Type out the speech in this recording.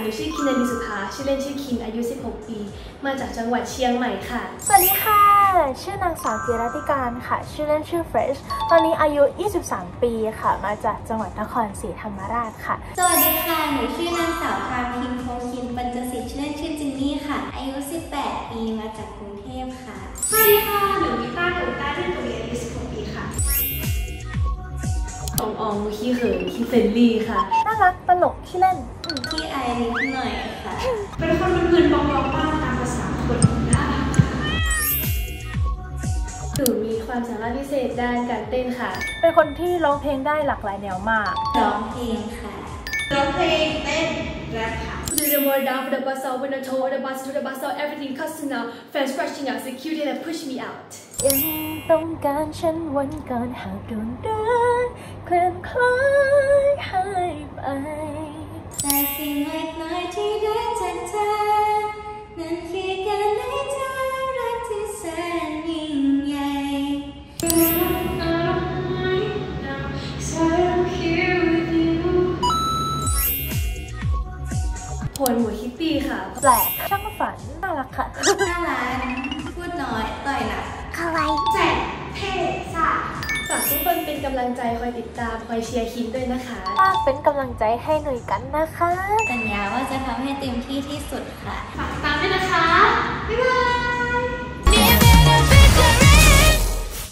หนูชื่อคินนามิสุภา ชื่อเล่นชื่อคิน อายุ 16 ปี มาจากจังหวัดเชียงใหม่ค่ะ สวัสดีค่ะ ชื่อนางสาวเกียรติการค่ะ ชื่อเล่นชื่อเฟรช ตอนนี้อายุ 23 ปีค่ะ มาจากจังหวัดนครศรีธรรมราชค่ะ สวัสดีค่ะ หนูชื่อนางสาวพาพิมพ์โพคินปัญจสิทธิ์ชื่อเล่นชื่อจินนี่ค่ะ อายุ 18 ปี มาจากกรุงเทพค่ะ สวัสดีค่ะ หนูวิต้ากับวิต้าที่ตัวอายุ16 ปีค่ะ อองอองขี้เขินขี้เฟรนลี่ค่ะน่า รักตลกขี้เล่นที่ไอายนิดหน่อยค่ะ เป็นคนมึนๆบองๆบ้างตามภาษาคนน่ารักหนูมีความสามารถพิเศษด้านการเต้นค่ะ เป็นคนที่ร้องเพลงได้หลากหลายแนวมากร้องเพลงค่ะร้องเพลงเต้นแรปค่ะ Do the more down for the bus out when I told the bus to the bus out everything cussing out fans rushing out security that push me out ยังต้องการฉันวันก่อนหากโดนเดินเคลื่อนคล้ายหายไป แต่สิ่งเล็กน้อยที่ได้จากเธอนั้นคือการได้เจอรักที่แสนยิ่งใหญ่ ผลหมูคิตตี้ค่ะ แปลกช่างฝันน่ารักค่ะ กคนเป็นกำลังใจคอยติดตามคอยเชียร์คินด้วยนะคะฝากเป็นกำลังใจให้หน่อยกันนะคะสัญญาว่าจะทำให้เต็มที่ที่สุดค่ะฝากติดตามด้วยนะคะบ๊ายบาย